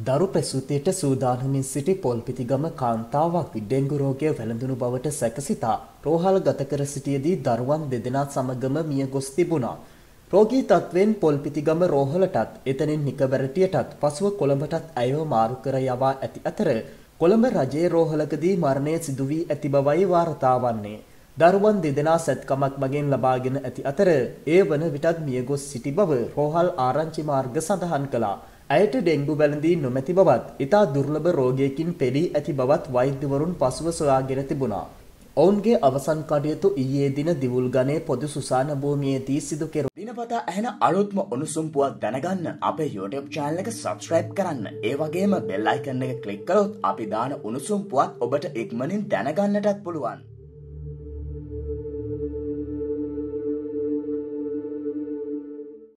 දරු ප්‍රසූතියට සූදානමින් සිටි පොල්පිතිගම කාන්තාවක් ඩෙංගු රෝගය වැළඳුණු බවට සැකසිතා රෝහල් ගත කර සිටියේදී දරුවන් දෙදෙනා සමගම මිය ගොස් තිබුණා. රෝගී තත්වෙන් පොල්පිතිගම රෝහලටත් එතනින් නිකබැරටියටත් පසුව කොළඹටත් ඇයව මාරු කර යවා ඇති අතර කොළඹ රජයේ රෝහලකදී මරණය සිදු වී ඇති බවයි වාර්තා වන්නේ. දරුවන් දෙදෙනා සැත්කමක් මගෙන් ලබාගෙන ඇති අතර ඒ වන විටත් මියගොස් සිටි බව රෝහල් ආරංචි මාර්ග සඳහන් කළා. ඇයට ඩෙංගු වැළඳී නොමැති බවත්, ඉතා දුර්ලභ රෝගයකින් පෙළී ඇති බවත් වෛද්‍යවරුන් පසුව සොයාගෙන තිබුණා. ඔවුන්ගේ අවසන් කටයුතු ඊයේ දින දිවුල්ගනේ පොදු සුසාන භූමියේදී සිදු කෙරු. දිනපතා ඇහෙන අලුත්ම උණුසුම් පුවත් දැනගන්න අපේ YouTube channel එක subscribe කරන්න. ඒ වගේම bell icon එක click කළොත් අපි දාන උණුසුම් පුවත් ඔබට ඉක්මනින් දැනගන්නටත් පුළුවන්.